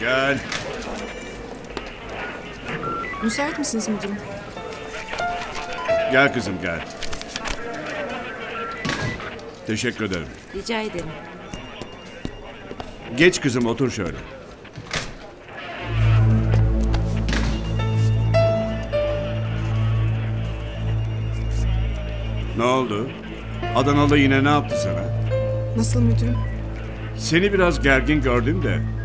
Gel. Müsait misiniz müdürüm? Gel kızım gel. Teşekkür ederim. Rica ederim. Geç kızım otur şöyle. Ne oldu? Adanalı yine ne yaptı sana? Nasıl müdürüm? Seni biraz gergin gördüm de.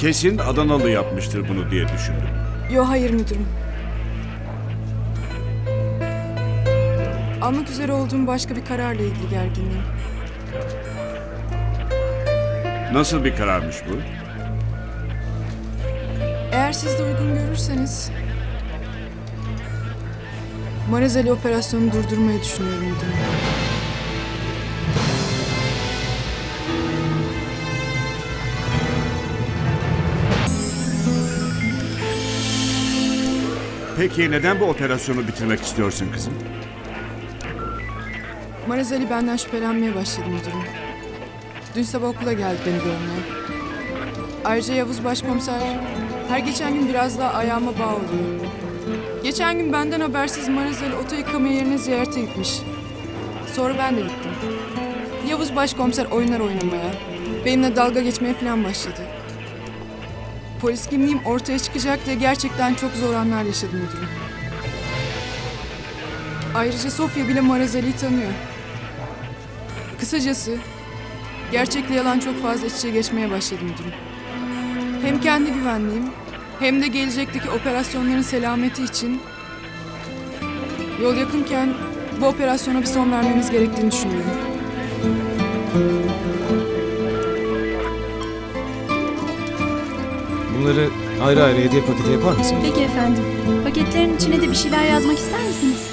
Kesin Adanalı yapmıştır bunu diye düşündüm. Yo hayır müdürüm. Almak üzere olduğum başka bir kararla ilgili gerginliğim. Nasıl bir kararmış bu? Eğer siz de uygun görürseniz... Marazeli operasyonu durdurmayı düşünüyorum müdürüm. Peki neden bu operasyonu bitirmek istiyorsun kızım? Marazeli benden şüphelenmeye başladı müdürüm. Dün sabah okula geldi beni görmeye. Ayrıca Yavuz Başkomiser her geçen gün biraz daha ayağıma bağ oluyor. Geçen gün benden habersiz Marazeli oto yıkama yerine ziyarete gitmiş. Sonra ben de gittim. Yavuz Başkomiser oyunlar oynamaya, benimle dalga geçmeye falan başladı. Polis kimliğim ortaya çıkacak diye gerçekten çok zor anlar yaşadım müdürüm. Ayrıca Sofya bile Marazeli'yi tanıyor. Kısacası gerçekle yalan çok fazla iç içe geçmeye başladı müdürüm. Hem kendi güvenliğim hem de gelecekteki operasyonların selameti için yol yakınken bu operasyona bir son vermemiz gerektiğini düşünüyorum. Bunları ayrı ayrı hediye paketi yapar mısın? Peki efendim. Paketlerin içine de bir şeyler yazmak ister misiniz?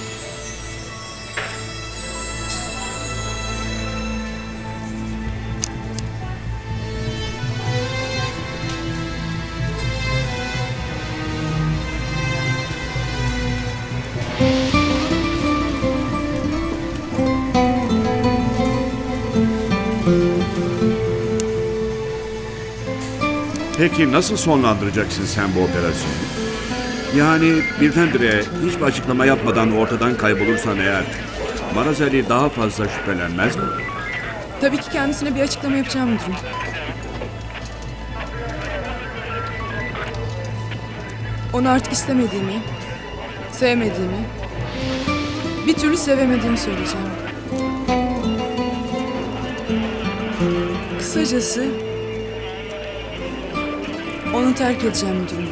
Peki nasıl sonlandıracaksın sen bu operasyonu? Yani birdenbire hiçbir açıklama yapmadan ortadan kaybolursan eğer Marazeli daha fazla şüphelenmez mi? Tabii ki kendisine bir açıklama yapacağım müdürüm. Onu artık istemediğimi, sevmediğimi, bir türlü sevemediğimi söyleyeceğim. Kısacası onu terk edeceğim müdürüm.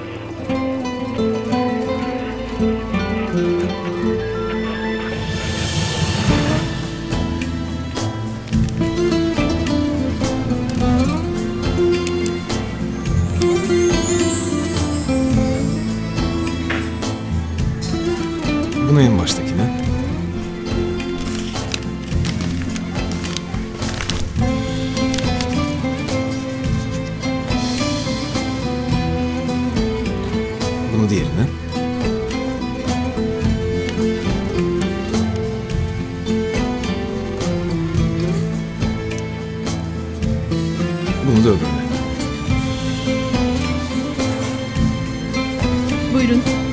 Bunu en baştakine. Bunu diğerine. Bunu da öbürüne. Buyurun.